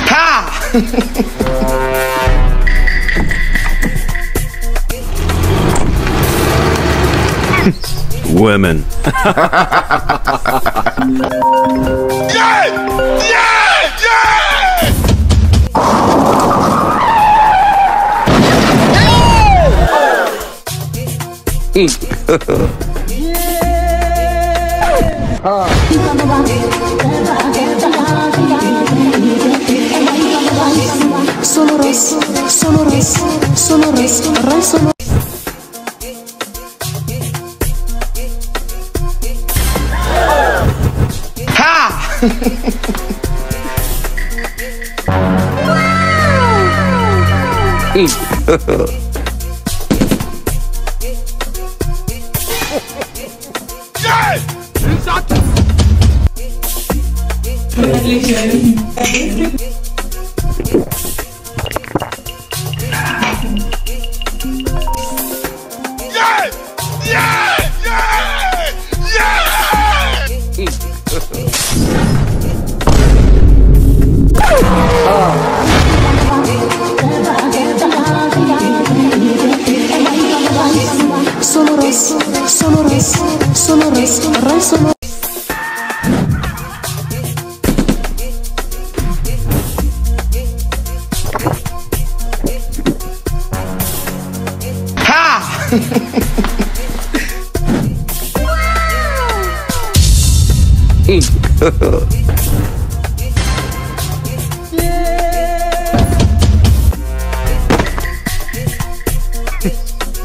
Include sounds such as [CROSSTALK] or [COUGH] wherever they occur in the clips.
ha! [LAUGHS] [LAUGHS] Women. [LAUGHS] Sono rosso, sono rosso, sono rosso, yes! Exato!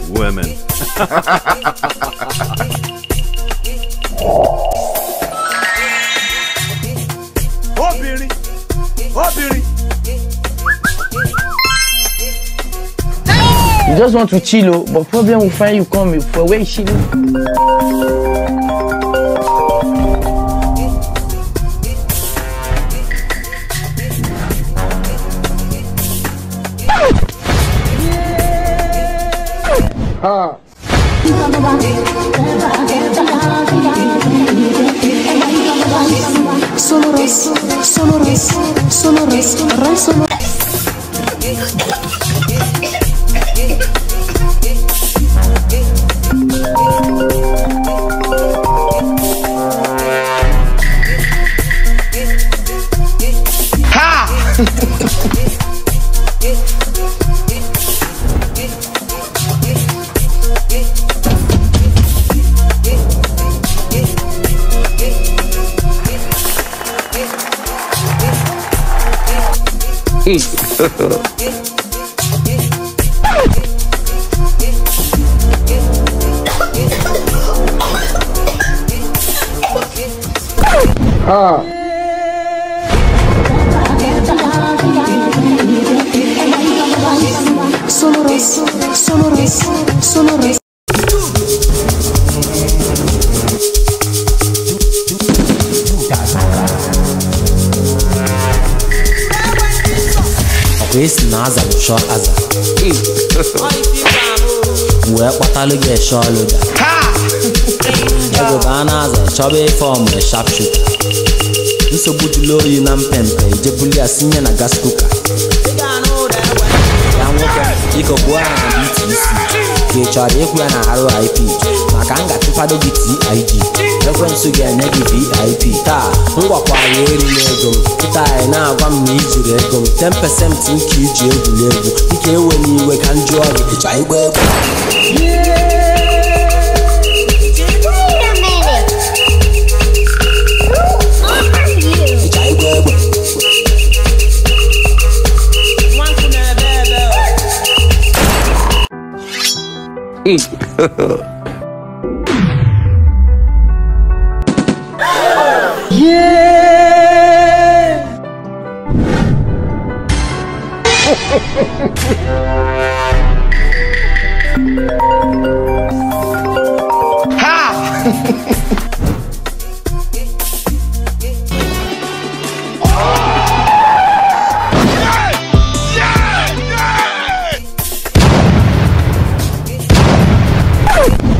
Women. You just want to chill, oh, but problem will find you come for where you chilling. Sono rosso, sono rosso, ah. Sono rosso, sono rosso, sono rosso. Na aza m chọọ aza. [LAUGHS] Wee kpatalụ gị eshe ọlụda ego baa na aza chọba ife ọmụrụ shapshuta nsogbu dịla oyi na mpempe ijebuli ya sinye na gas kuka ya nwoke biko gbuo ya na btc ka ị chọrọ ịkwụ ya na rip maka m ga-achịkwado gị TIG referensị ga-enye gị VIP taa ngwakwa ya erula ego m ta anyị na-agwa m na ijiri ego m 10% nke iji egwuri egwu dịka ewe n'iwe ka m jụọ gị ịchọ ịgba egwu eat. [LAUGHS] 哈！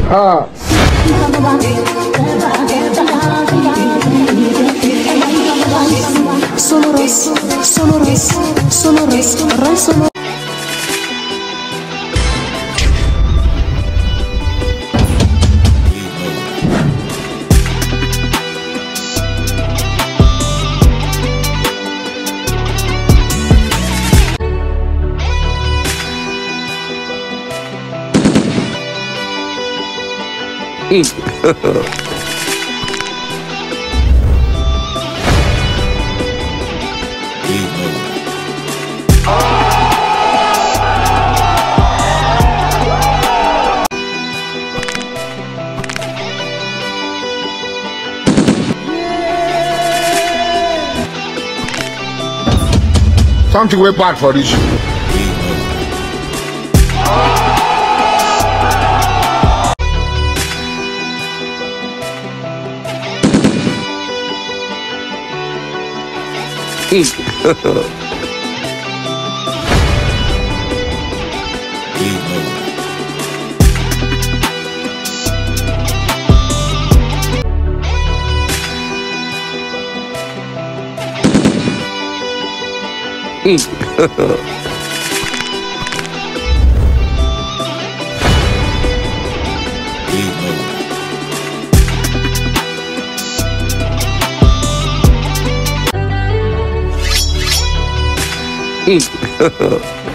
啊！Sono rosso, sono rosso, sono rosso, Something way bad for this. Pitbull, [LAUGHS] Hehehehe [LAUGHS]